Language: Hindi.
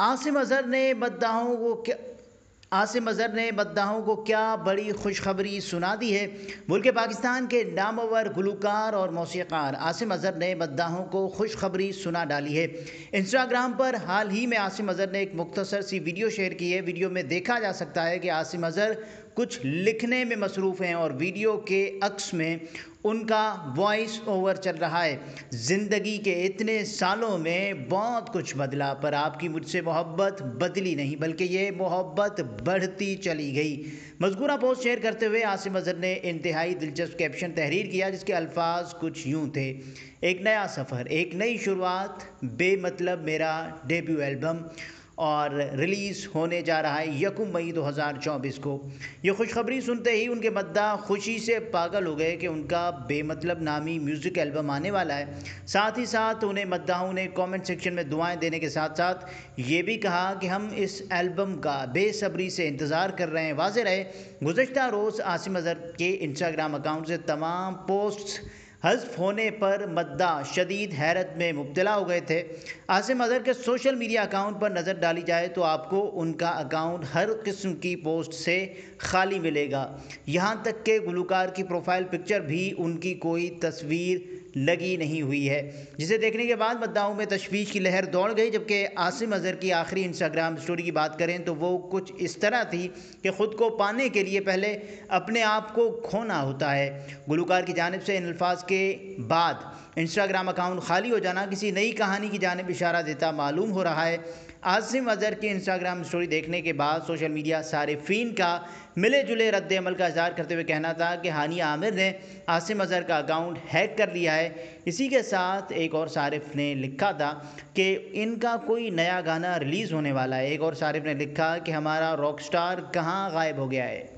आसिम अजहर ने मद्दाहों को क्या आसिम अजहर ने मद्दाहों को क्या बड़ी खुशखबरी सुना दी है? मुल्क पाकिस्तान के नामवर गुलकार और मौसीकार आसिम अजहर ने मद्दाहों को खुशखबरी सुना डाली है। इंस्टाग्राम पर हाल ही में आसिम अजहर ने एक मुख्तसर सी वीडियो शेयर की है। वीडियो में देखा जा सकता है कि आसिम अजहर कुछ लिखने में मसरूफ़ हैं और वीडियो के अक्स में उनका वॉइस ओवर चल रहा है। ज़िंदगी के इतने सालों में बहुत कुछ बदला, पर आपकी मुझसे मोहब्बत बदली नहीं, बल्कि ये मोहब्बत बढ़ती चली गई। मजकूरा पोस्ट शेयर करते हुए आसिम अजहर ने इंतहाई दिलचस्प कैप्शन तहरीर किया, जिसके अल्फाज कुछ यूँ थे। एक नया सफ़र, एक नई शुरुआत, बेमतलब मेरा डेब्यू एल्बम और रिलीज़ होने जा रहा है यकुम मई 2024 को। ये खुशखबरी सुनते ही उनके मद्दा खुशी से पागल हो गए कि उनका बेमतलब नामी म्यूज़िक एल्बम आने वाला है। साथ ही साथ उन्हें मद्दाहों ने कमेंट सेक्शन में दुआएँ देने के साथ साथ ये भी कहा कि हम इस एल्बम का बेसब्री से इंतज़ार कर रहे हैं। वाज रहे गुजशत रोज़ आसिम अज़हर के इंस्टाग्राम अकाउंट से तमाम पोस्ट्स हज़फ होने पर मद्दा शदीद हैरत में मुबतला हो गए थे। आसिम अजहर के सोशल मीडिया अकाउंट पर नज़र डाली जाए तो आपको उनका अकाउंट हर किस्म की पोस्ट से खाली मिलेगा। यहाँ तक के गुलकार की प्रोफ़ाइल पिक्चर भी उनकी कोई तस्वीर लगी नहीं हुई है। जिसे देखने के बाद मद्दाओं में तशवीश की लहर दौड़ गई, जबकि आसिम अजहर की आखिरी इंस्टाग्राम स्टोरी की बात करें तो वो कुछ इस तरह थी कि ख़ुद को पाने के लिए पहले अपने आप को खोना होता है। गुलकार की जानब से इन अल्फाज के बाद इंस्टाग्राम अकाउंट खाली हो जाना, किसी नई कहानी की जानब इशारा देता मालूम हो रहा है। आसिम अजहर की इंस्टाग्राम स्टोरी देखने के बाद सोशल मीडिया सारिफिन का मिले जुले रद्द अमल का इजहार करते हुए कहना था कि हानिया आमिर ने आसिम अजहर का अकाउंट हैक कर लिया है। इसी के साथ एक और शारिफ ने लिखा था कि इनका कोई नया गाना रिलीज़ होने वाला है। एक और शारिफ ने लिखा कि हमारा रॉक स्टार कहाँ गायब हो गया है।